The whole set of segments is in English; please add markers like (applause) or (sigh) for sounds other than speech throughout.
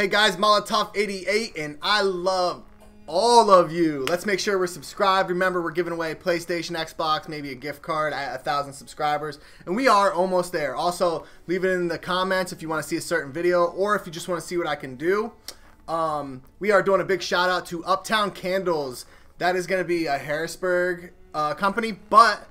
Hey guys, Molatov88, and I love all of you. Let's make sure we're subscribed. Remember, we're giving away PlayStation, Xbox, maybe a gift card at a thousand subscribers, and we are almost there. Also, leave it in the comments if you want to see a certain video or if you just want to see what I can do. Um, we are doing a big shout out to Uptown Candles. That is going to be a Harrisburg uh, company, but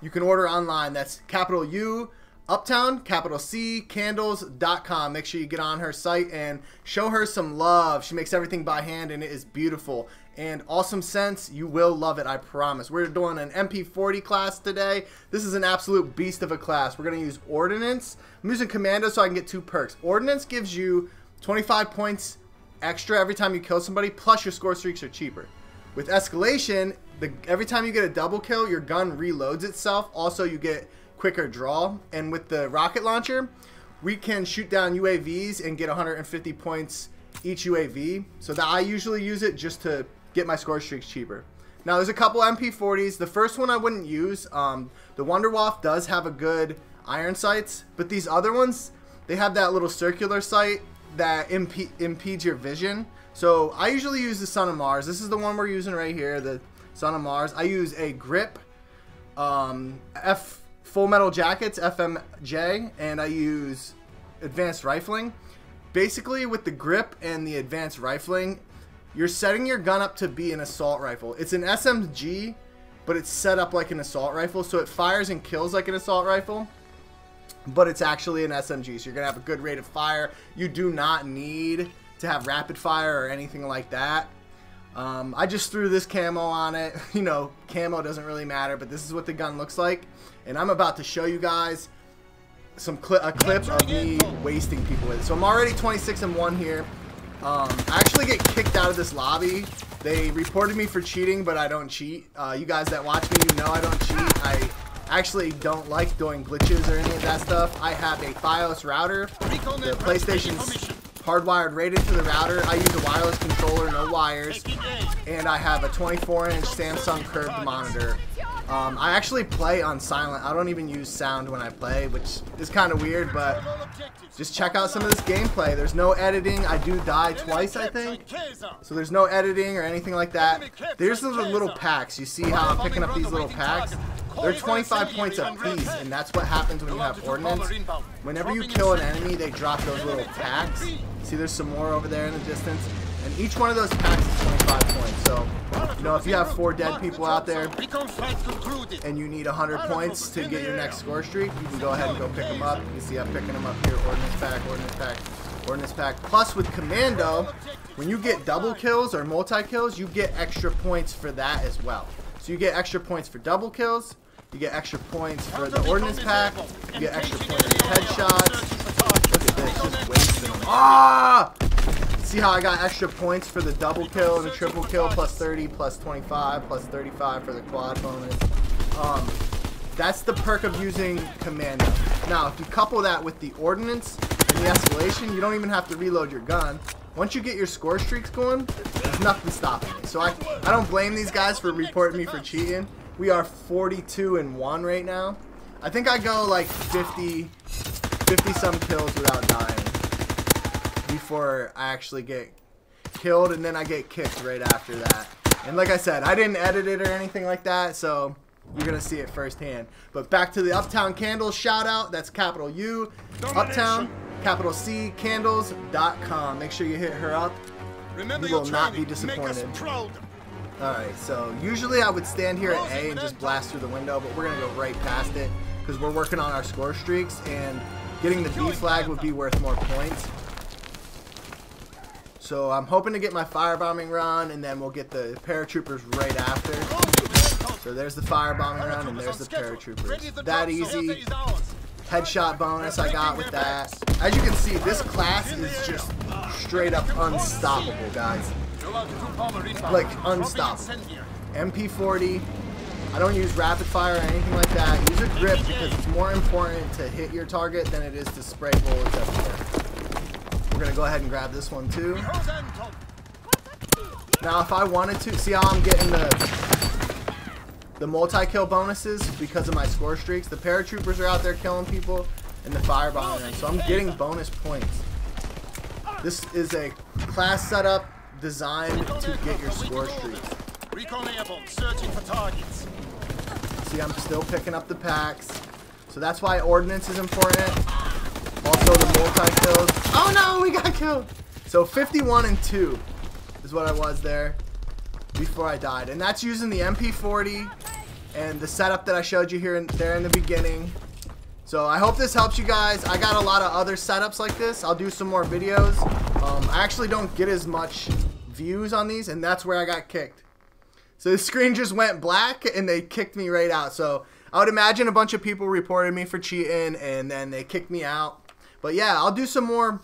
you can order online. That's capital U Uptown, capital C, candles.com. Make sure you get on her site and show her some love. She makes everything by hand and it is beautiful and awesome scents. You will love it, I promise. We're doing an MP40 class today. This is an absolute beast of a class. We're going to use Ordnance. I'm using Commando so I can get two perks. Ordnance gives you 25 points extra every time you kill somebody, plus your score streaks are cheaper. With Escalation, the, every time you get a double kill, your gun reloads itself. Also, you get quicker draw. And with the rocket launcher, we can shoot down UAVs and get 150 points each UAV. So that I usually use it just to get my score streaks cheaper. Now there's a couple MP40s. The first one I wouldn't use. Um, the Wunderwaffe does have a good iron sights, but these other ones, they have that little circular sight that impe impedes your vision. So I usually use the Son of Mars. This is the one we're using right here, the Son of Mars. I use a grip um, F Full Metal Jackets FMJ, and I use advanced rifling. Basically, with the grip and the advanced rifling, you're setting your gun up to be an assault rifle. It's an SMG, but it's set up like an assault rifle, so it fires and kills like an assault rifle, but it's actually an SMG, so you're going to have a good rate of fire. You do not need to have rapid fire or anything like that. Um, I just threw this camo on it. (laughs) You know, camo doesn't really matter, but this is what the gun looks like. And I'm about to show you guys some cli a clip of me wasting people with it. So I'm already 26 and 1 here. Um, I actually get kicked out of this lobby. They reported me for cheating, but I don't cheat. Uh, you guys that watch me, you know I don't cheat. I actually don't like doing glitches or any of that stuff. I have a FiOS router. The PlayStation's hardwired right into the router. I use a wireless controller, no wires, and I have a 24-inch Samsung curved monitor. Um, I actually play on silent. I don't even use sound when I play, which is kind of weird, but just check out some of this gameplay. There's no editing. I do die twice, I think. So there's no editing or anything like that. There's the little packs. You see how I'm picking up these little packs? They're 25 points a piece, and that's what happens when you have ordnance. Whenever you kill an enemy, they drop those little packs. See, there's some more over there in the distance. And each one of those packs is 25 points. So, you know, if you have four dead people out there and you need 100 points to get your next score streak, you can go ahead and go pick them up. You can see I'm picking them up here. Ordnance pack, ordnance pack, ordnance pack. Plus, with Commando, when you get double kills or multi-kills, you get extra points for that as well. So you get extra points for double kills, you get extra points for the ordnance pack, you get extra points for headshots. Look at this, just wasting them. Ah! See how I got extra points for the double kill and the triple kill, plus 30, plus 25, plus 35 for the quad bonus. Um, that's the perk of using Commando. Now, if you couple that with the Ordnance and the Escalation, you don't even have to reload your gun. Once you get your score streaks going, there's nothing stopping me. So I, I don't blame these guys for reporting me for cheating. We are 42 and 1 right now. I think I go like 50, 50 some kills without dying before I actually get killed and then I get kicked right after that. And like I said, I didn't edit it or anything like that, so you're going to see it firsthand. But back to the Uptown Candles shout out. That's capital U, Uptown, capital C, candles.com. Make sure you hit her up. Remember you will not be disappointed. Alright, so usually I would stand here at A and just blast through the window, but we're going to go right past it because we're working on our score streaks and getting the B flag would be worth more points. So I'm hoping to get my firebombing run, and then we'll get the paratroopers right after. So there's the firebombing run, and there's the paratroopers. That easy. Headshot bonus I got with that. As you can see, this class is just straight up unstoppable, guys. Like, unstoppable. MP40. I don't use rapid fire or anything like that. Use a grip because it's more important to hit your target than it is to spray bullets everywhere gonna go ahead and grab this one too. Now, if I wanted to, see how I'm getting the the multi-kill bonuses because of my score streaks. The paratroopers are out there killing people, and the firebombing. them. So I'm getting bonus points. This is a class setup designed to get your score streaks. Searching for targets. See, I'm still picking up the packs. So that's why ordnance is important. Also the multi-kills. Oh no, we got killed. So 51 and 2 is what I was there before I died. And that's using the MP40 and the setup that I showed you here and there in the beginning. So I hope this helps you guys. I got a lot of other setups like this. I'll do some more videos. Um, I actually don't get as much views on these, and that's where I got kicked. So the screen just went black, and they kicked me right out. So I would imagine a bunch of people reported me for cheating, and then they kicked me out. But yeah, I'll do some more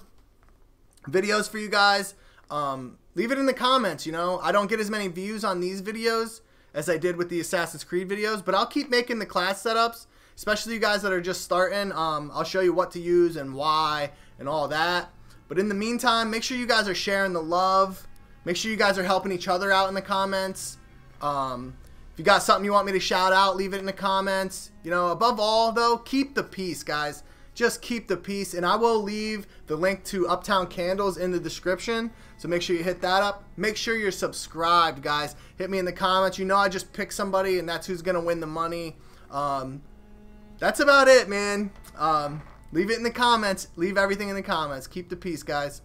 videos for you guys. Um, leave it in the comments, you know. I don't get as many views on these videos as I did with the Assassin's Creed videos, but I'll keep making the class setups especially you guys that are just starting. Um, I'll show you what to use and why and all that. But in the meantime, make sure you guys are sharing the love. Make sure you guys are helping each other out in the comments. Um, if you got something you want me to shout out, leave it in the comments. You know, above all, though, keep the peace, guys. Just keep the peace. And I will leave the link to Uptown Candles in the description. So make sure you hit that up. Make sure you're subscribed, guys. Hit me in the comments. You know I just pick somebody, and that's who's going to win the money. Um, that's about it, man. Um, leave it in the comments. Leave everything in the comments. Keep the peace, guys.